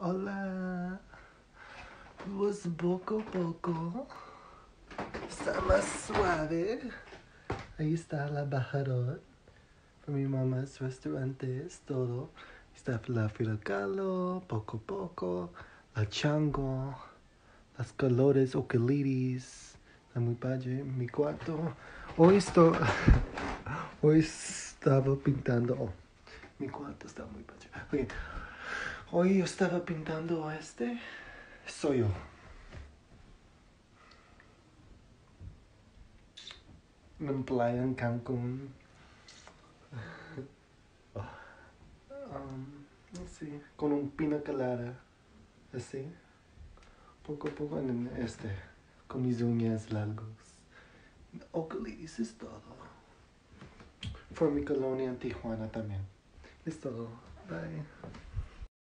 Hola. Pues poco a poco. Está más suave. Ahí está la bajador. Para mi mamás restaurantes, todo. Está la filacalo, poco a poco. La chango. Las colores okeliris. Está muy padre. Mi cuarto. Hoy estoy. Hoy estaba pintando. Oh, mi cuarto está muy padre. Ok. Hoy yo estaba pintando este. Soy yo. En playa en Cancún. Um, sí, con un pina colada. Así. Poco a poco en este. Con mis uñas largos. Oculus es todo. Fue mi colonia en Tijuana también. Es todo. Bye.